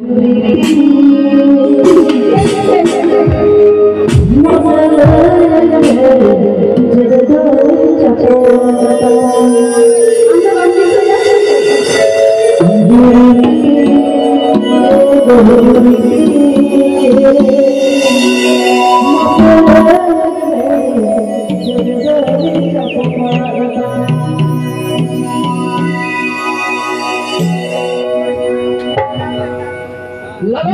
Yeah.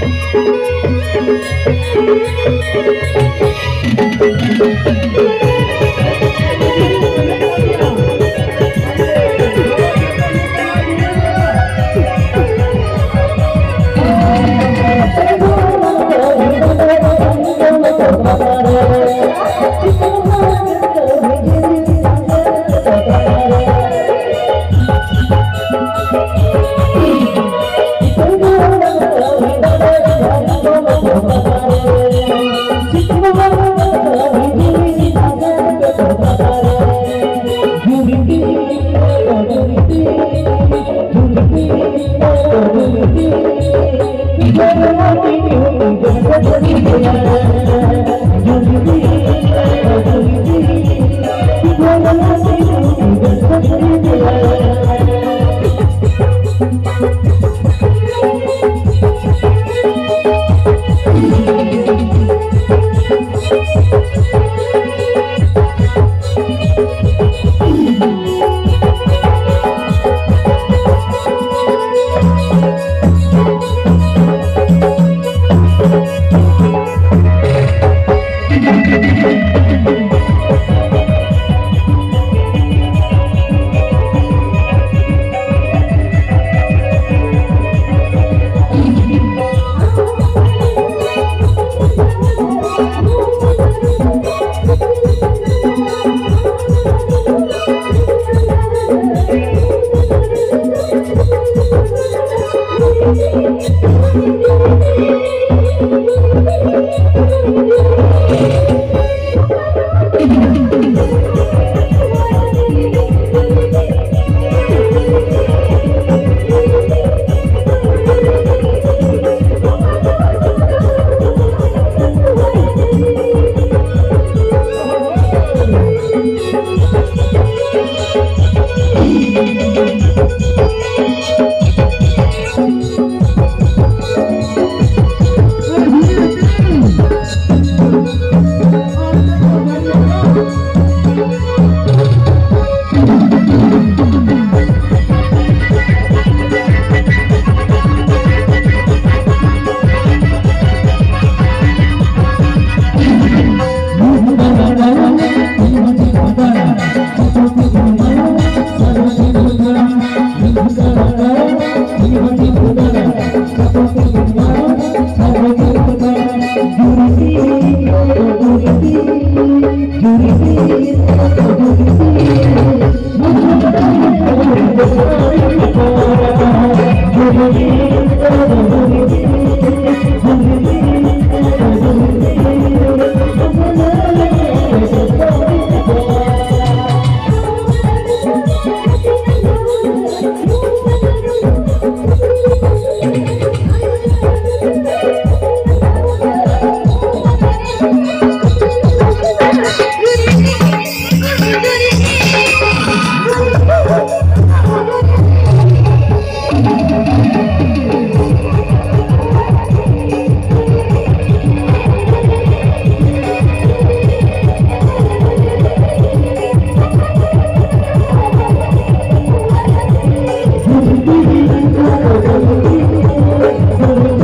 Thank you. Senhor.